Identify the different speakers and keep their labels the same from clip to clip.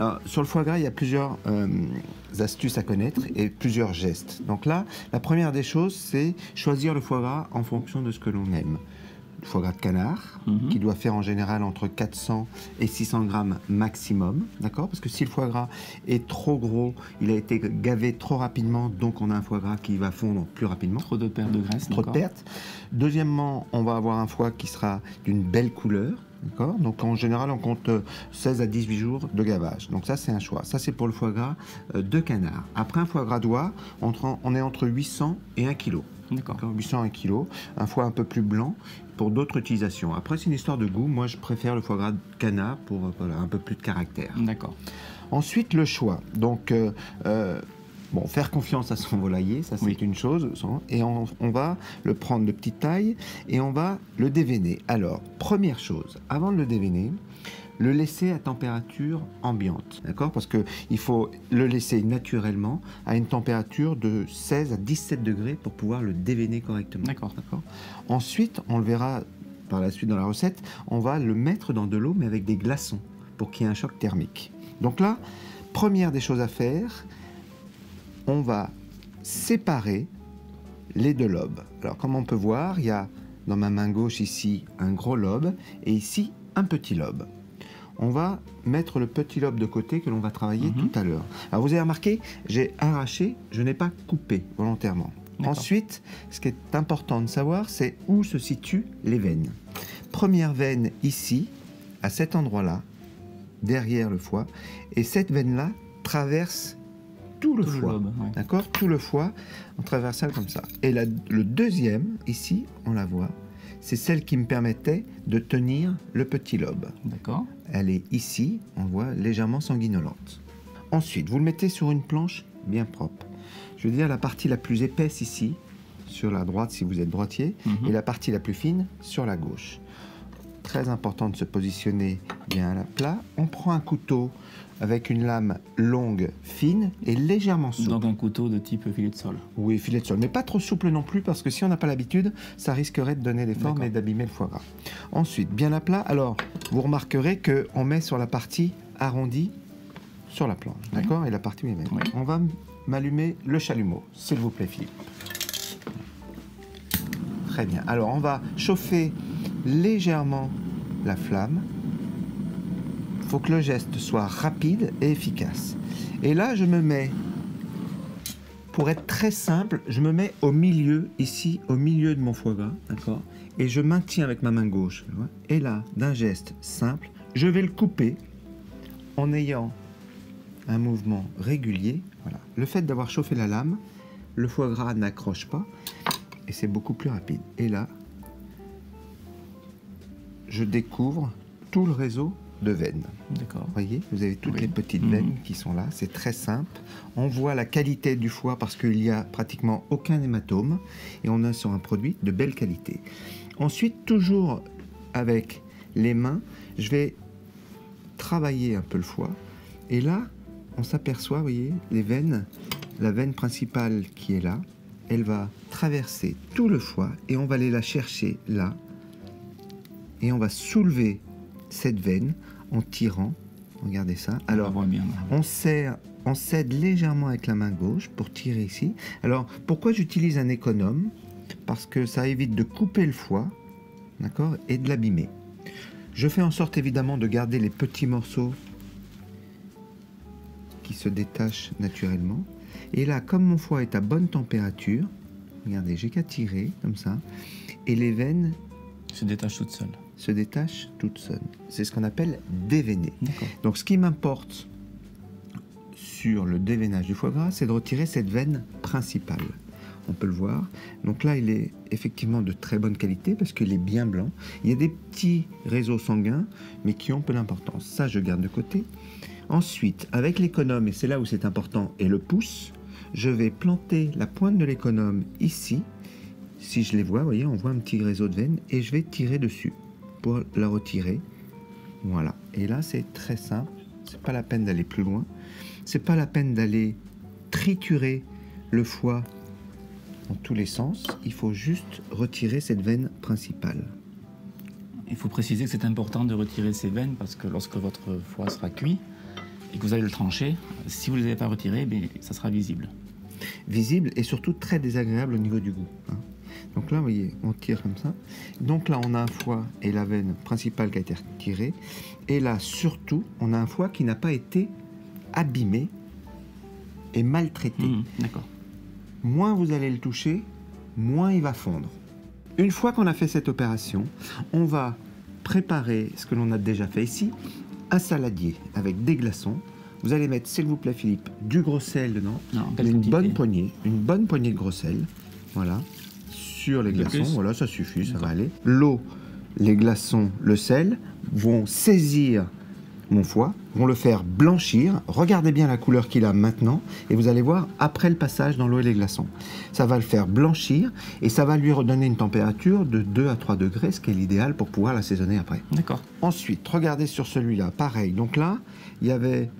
Speaker 1: Alors, sur le foie gras, il y a plusieurs euh, astuces à connaître et plusieurs gestes. Donc là, la première des choses, c'est choisir le foie gras en fonction de ce que l'on aime. Le foie gras de canard,
Speaker 2: Mhm.
Speaker 1: qui doit faire en général entre 400 et 600 grammes maximum, d'accord? Parce que si le foie gras est trop gros, il a été gavé trop rapidement, donc on a un foie gras qui va fondre plus rapidement
Speaker 2: Trop de perte de graisse.
Speaker 1: trop de pertes. Deuxièmement, on va avoir un foie qui sera d'une belle couleur. Donc en général, on compte euh, 16 à 18 jours de gavage. Donc ça, c'est un choix. Ça, c'est pour le foie gras euh, de canard. Après un foie gras d'oie, on est entre 800 et 1 kg.
Speaker 2: D'accord.
Speaker 1: D'accord 800 et 1 kg. Un foie un peu plus blanc pour d'autres utilisations. Après, c'est une histoire de goût. Moi, je préfère le foie gras de canard pour euh, voilà, un peu plus de caractère.
Speaker 2: D'accord.
Speaker 1: Ensuite, le choix. Donc, euh, euh, bon, faire confiance à son volailler, ça c'est
Speaker 2: Oui.
Speaker 1: une chose. Et on, on va le prendre de petite taille et on va le déveiner. Alors, première chose, avant de le déveiner, le laisser à température ambiante, d'accord? Parce qu'il faut le laisser naturellement à une température de 16 à 17 degrés pour pouvoir le déveiner correctement.
Speaker 2: D'accord.
Speaker 1: D'accord? Ensuite, on le verra par la suite dans la recette, on va le mettre dans de l'eau mais avec des glaçons pour qu'il y ait un choc thermique. Donc là, première des choses à faire, on va séparer les deux lobes. Alors comme on peut voir, il y a dans ma main gauche ici un gros lobe et ici un petit lobe. On va mettre le petit lobe de côté que l'on va travailler
Speaker 2: Mhm.
Speaker 1: tout à l'heure. Alors vous avez remarqué, j'ai arraché, je n'ai pas coupé volontairement. Ensuite, ce qui est important de savoir, c'est où se situent les veines. Première veine ici, à cet endroit-là, derrière le foie, et cette veine-là traverse tout le
Speaker 2: Tout
Speaker 1: foie.
Speaker 2: ouais.
Speaker 1: D'accord Tout le foie en traversant comme ça. Et la- le deuxième, ici, on la voit, c'est celle qui me permettait de tenir le petit lobe.
Speaker 2: D'accord.
Speaker 1: Elle est ici, on voit légèrement sanguinolente. Ensuite, vous le mettez sur une planche bien propre. Je veux dire la partie la plus épaisse ici, sur la droite si vous êtes droitier,
Speaker 2: Mhm.
Speaker 1: et la partie la plus fine sur la gauche. Très important de se positionner bien à la plat. On prend un couteau avec une lame longue, fine et légèrement souple.
Speaker 2: Donc un couteau de type filet de sol.
Speaker 1: Oui, filet de sol, mais pas trop souple non plus parce que si on n'a pas l'habitude, ça risquerait de donner des formes et d'abîmer le foie gras. Ensuite, bien à plat. Alors, vous remarquerez que on met sur la partie arrondie sur la planche,
Speaker 2: Oui.
Speaker 1: d'accord, et la partie.
Speaker 2: Oui.
Speaker 1: On va m'allumer le chalumeau, s'il vous plaît, Philippe. Très bien. Alors, on va chauffer légèrement la flamme. Il faut que le geste soit rapide et efficace. Et là, je me mets pour être très simple, je me mets au milieu, ici, au milieu de mon foie gras, d'accord? Et je maintiens avec ma main gauche. Et là, d'un geste simple, je vais le couper en ayant un mouvement régulier. Le fait d'avoir chauffé la lame, le foie gras n'accroche pas et c'est beaucoup plus rapide. Et là, je découvre tout le réseau de veines.
Speaker 2: D'accord.
Speaker 1: Vous voyez, vous avez toutes
Speaker 2: Oui.
Speaker 1: les petites
Speaker 2: Mhm.
Speaker 1: veines qui sont là, c'est très simple. On voit la qualité du foie parce qu'il n'y a pratiquement aucun hématome et on est sur un produit de belle qualité. Ensuite, toujours avec les mains, je vais travailler un peu le foie et là, on s'aperçoit, vous voyez, les veines, la veine principale qui est là, elle va traverser tout le foie et on va aller la chercher là et on va soulever cette veine en tirant. Regardez ça.
Speaker 2: Alors, on bien.
Speaker 1: on serre, on cède légèrement avec la main gauche pour tirer ici. Alors, pourquoi j'utilise un économe? Parce que ça évite de couper le foie, d'accord, et de l'abîmer. Je fais en sorte évidemment de garder les petits morceaux qui se détachent naturellement. Et là, comme mon foie est à bonne température, regardez, j'ai qu'à tirer comme ça, et les veines
Speaker 2: Se détache toute seule.
Speaker 1: se détachent toutes seules. C'est ce qu'on appelle déveiner. Donc ce qui m'importe sur le déveinage du foie gras, c'est de retirer cette veine principale. On peut le voir. Donc là, il est effectivement de très bonne qualité parce qu'il est bien blanc. Il y a des petits réseaux sanguins, mais qui ont peu d'importance. Ça, je garde de côté. Ensuite, avec l'économe, et c'est là où c'est important, et le pouce, je vais planter la pointe de l'économe ici. Si je les vois, vous voyez, on voit un petit réseau de veines, et je vais tirer dessus pour la retirer. Voilà. Et là, c'est très simple. C'est pas la peine d'aller plus loin. C'est pas la peine d'aller triturer le foie en tous les sens. Il faut juste retirer cette veine principale.
Speaker 2: Il faut préciser que c'est important de retirer ces veines parce que lorsque votre foie sera cuit, et que vous allez le trancher, si vous ne les avez pas retirés, ben, ça sera visible.
Speaker 1: Visible et surtout très désagréable au niveau du goût. hein. Donc là, vous voyez, on tire comme ça. Donc là, on a un foie et la veine principale qui a été retirée. Et là, surtout, on a un foie qui n'a pas été abîmé et maltraité.
Speaker 2: Mhm, D'accord.
Speaker 1: moins vous allez le toucher, moins il va fondre. Une fois qu'on a fait cette opération, on va préparer ce que l'on a déjà fait ici, un saladier avec des glaçons. Vous allez mettre, s'il vous plaît Philippe, du gros sel dedans,
Speaker 2: Non,
Speaker 1: une bonne poignée, une bonne poignée de gros sel, voilà, sur les glaçons,
Speaker 2: plus
Speaker 1: voilà, ça suffit, ça va aller. L'eau, les glaçons, le sel vont saisir mon foie, vont le faire blanchir. Regardez bien la couleur qu'il a maintenant et vous allez voir après le passage dans l'eau et les glaçons. Ça va le faire blanchir et ça va lui redonner une température de 2 à 3 degrés, ce qui est l'idéal pour pouvoir l'assaisonner après.
Speaker 2: D'accord.
Speaker 1: Ensuite, regardez sur celui-là, pareil. Donc là, il y avait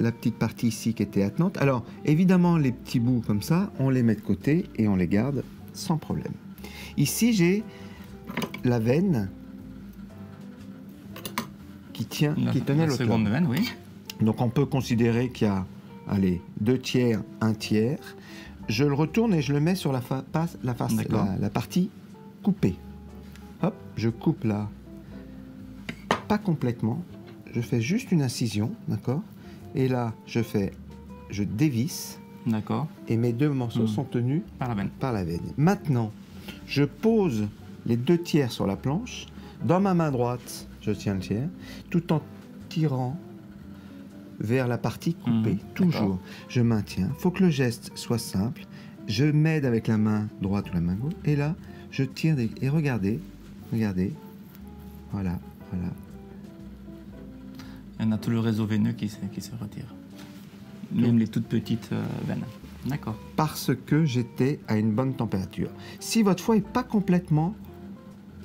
Speaker 1: la petite partie ici qui était attenante. Alors, évidemment, les petits bouts comme ça, on les met de côté et on les garde sans problème. Ici, j'ai la veine qui tient,
Speaker 2: La,
Speaker 1: qui tenait
Speaker 2: la
Speaker 1: l'autre
Speaker 2: seconde
Speaker 1: lobe.
Speaker 2: veine, oui.
Speaker 1: Donc on peut considérer qu'il y a, allez, deux tiers, un tiers. Je le retourne et je le mets sur la, fa- la, face, la, la partie coupée. Hop, je coupe là, pas complètement. Je fais juste une incision, d'accord? Et là, je fais, je dévisse
Speaker 2: D'accord.
Speaker 1: et mes deux morceaux
Speaker 2: Mhm.
Speaker 1: sont tenus
Speaker 2: Par la veine.
Speaker 1: par la veine. Maintenant, je pose les deux tiers sur la planche. Dans ma main droite, je tiens le tiers, tout en tirant vers la partie coupée.
Speaker 2: Mhm,
Speaker 1: Toujours. Je maintiens. faut que le geste soit simple. Je m'aide avec la main droite ou la main gauche. Et là, je tire des... Et regardez, regardez. Voilà, voilà.
Speaker 2: En a tout le réseau veineux qui se, qui se retire. Même les toutes petites euh, veines. D'accord.
Speaker 1: parce que j'étais à une bonne température. Si votre foie n'est pas complètement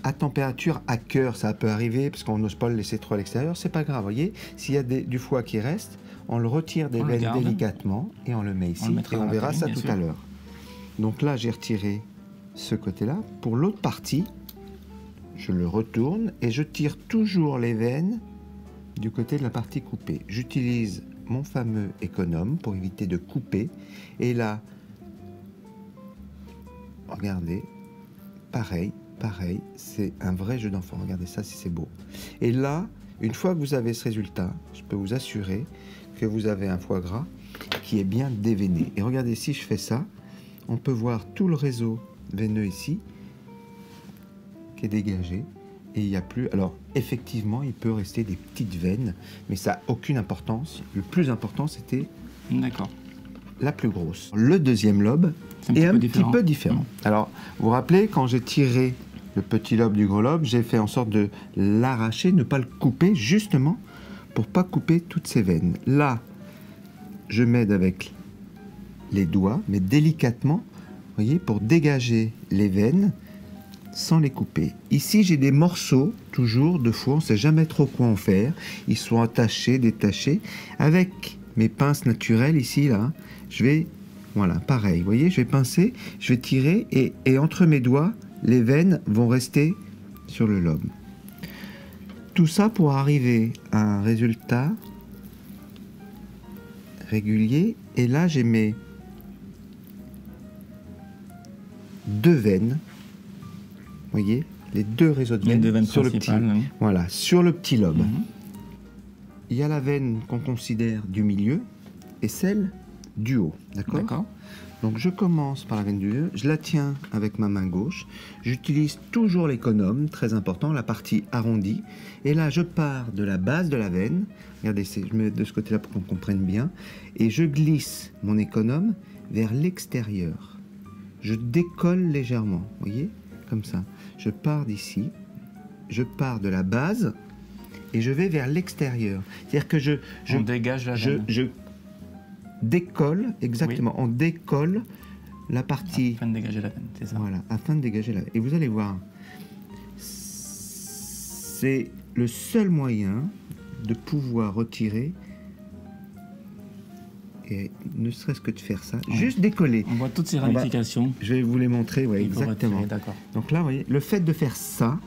Speaker 1: à température à cœur, ça peut arriver parce qu'on n'ose pas le laisser trop à l'extérieur, c'est pas grave, voyez. S'il y a des- du foie qui reste, on le retire des
Speaker 2: On
Speaker 1: veines délicatement et on le met ici
Speaker 2: On le
Speaker 1: et on verra ça tout
Speaker 2: sûr.
Speaker 1: à l'heure. Donc là, j'ai retiré ce côté-là. Pour l'autre partie, je le retourne et je tire toujours les veines du côté de la partie coupée. J'utilise mon fameux économe pour éviter de couper. Et là, regardez, pareil, pareil, c'est un vrai jeu d'enfant. Regardez ça si c'est beau. Et là, une fois que vous avez ce résultat, je peux vous assurer que vous avez un foie gras qui est bien déveiné. Et regardez, si je fais ça, on peut voir tout le réseau veineux ici qui est dégagé. Et il n'y a plus. Alors, effectivement, il peut rester des petites veines, mais ça n'a aucune importance. Le plus important, c'était
Speaker 2: D'accord.
Speaker 1: la plus grosse. Le deuxième lobe
Speaker 2: un
Speaker 1: est un petit peu différent. Alors, vous vous rappelez, quand j'ai tiré le petit lobe du gros lobe, j'ai fait en sorte de l'arracher, ne pas le couper, justement pour pas couper toutes ces veines. Là, je m'aide avec les doigts, mais délicatement, vous voyez, pour dégager les veines sans les couper. Ici, j'ai des morceaux, toujours, de foie, on ne sait jamais trop quoi en faire. Ils sont attachés, détachés. Avec mes pinces naturelles, ici, là, je vais, voilà, pareil, vous voyez, je vais pincer, je vais tirer, et, et entre mes doigts, les veines vont rester sur le lobe. Tout ça pour arriver à un résultat régulier. Et là, j'ai mes deux veines. Vous voyez Les deux réseaux de veines, sur le petit.
Speaker 2: oui.
Speaker 1: Voilà, sur le petit lobe.
Speaker 2: Mhm.
Speaker 1: Il y a la veine qu'on considère du milieu et celle du haut. D'accord?
Speaker 2: D'accord.
Speaker 1: Donc je commence par la veine du milieu, je la tiens avec ma main gauche, j'utilise toujours l'économe, très important, la partie arrondie, et là je pars de la base de la veine, regardez, je me mets de ce côté-là pour qu'on comprenne bien, et je glisse mon économe vers l'extérieur. Je décolle légèrement, vous voyez, comme ça. Je pars d'ici, je pars de la base, et je vais vers l'extérieur. C'est-à-dire que je, je,
Speaker 2: On dégage la
Speaker 1: je décolle, exactement, on décolle la partie,
Speaker 2: Afin de dégager la veine, c'est ça.
Speaker 1: voilà, afin de dégager la... Et vous allez voir, c'est le seul moyen de pouvoir retirer, et ne serait-ce que de faire ça,
Speaker 2: Ouais.
Speaker 1: juste décoller.
Speaker 2: On voit toutes ces
Speaker 1: va-
Speaker 2: ramifications.
Speaker 1: Je vais vous les montrer, ouais, exactement.
Speaker 2: D'accord.
Speaker 1: Donc là, vous voyez, le fait de faire ça,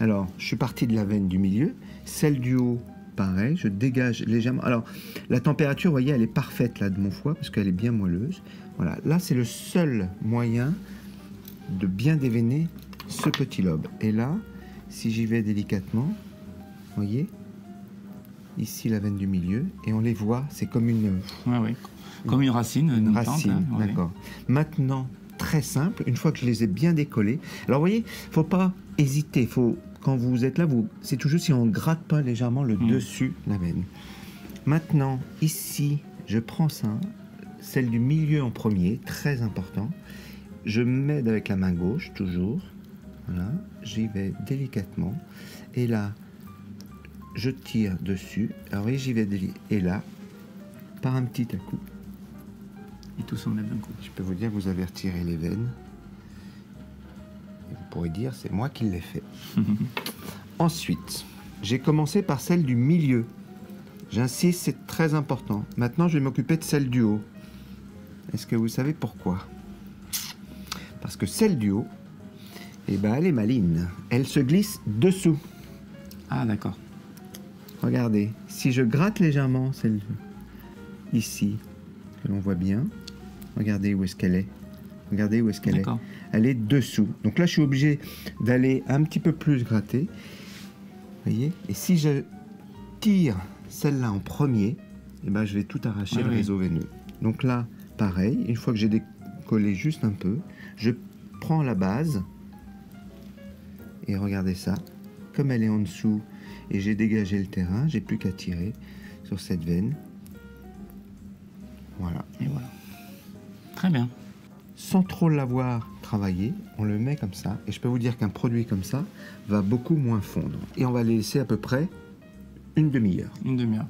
Speaker 1: alors je suis parti de la veine du milieu, Celle du haut, pareil, je dégage légèrement. Alors, la température, vous voyez, elle est parfaite là de mon foie parce qu'elle est bien moelleuse. Voilà, là c'est le seul moyen de bien déveiner ce petit lobe. Et là, si j'y vais délicatement, vous voyez, ici la veine du milieu, et on les voit, c'est comme une,
Speaker 2: Ouais, ouais. Comme une racine. Une,
Speaker 1: racine.
Speaker 2: hein, ouais.
Speaker 1: D'accord. Maintenant, très simple, une fois que je les ai bien décollés. Alors, vous voyez, faut pas hésiter. Faut, quand vous êtes là, vous, c'est toujours si on gratte pas légèrement le
Speaker 2: Mm.
Speaker 1: dessus de la veine. Maintenant, ici, je prends ça, celle du milieu en premier, très important. Je m'aide avec la main gauche, toujours. Voilà, j'y vais délicatement. Et là, je tire dessus. Alors, vous voyez, j'y vais délicatement. Et là, par un petit à coup,
Speaker 2: Et tout s'enlève d'un coup.
Speaker 1: je peux vous dire vous avez retiré les veines. Et vous pourrez dire, c'est moi qui l'ai fait. Ensuite, j'ai commencé par celle du milieu. J'insiste, c'est très important. Maintenant, je vais m'occuper de celle du haut. Est-ce que vous savez pourquoi? Parce que celle du haut, eh ben, elle est maligne. Elle se glisse dessous.
Speaker 2: Ah, d'accord.
Speaker 1: Regardez, si je gratte légèrement celle ici, que l'on voit bien, regardez où est-ce qu'elle est. Regardez où est-ce qu'elle est. Elle est dessous. Donc là, je suis obligé d'aller un petit peu plus gratter. voyez? Et si je tire celle-là en premier, eh ben, je vais tout arracher
Speaker 2: Ouais,
Speaker 1: le réseau veineux. Donc là, pareil, une fois que j'ai décollé juste un peu, je prends la base et regardez ça. Comme elle est en dessous et j'ai dégagé le terrain, j'ai plus qu'à tirer sur cette veine. Voilà.
Speaker 2: Et voilà. Très bien.
Speaker 1: Sans trop l'avoir travaillé, on le met comme ça et je peux vous dire qu'un produit comme ça va beaucoup moins fondre et on va les laisser à peu près une demi-heure.
Speaker 2: Une demi-heure.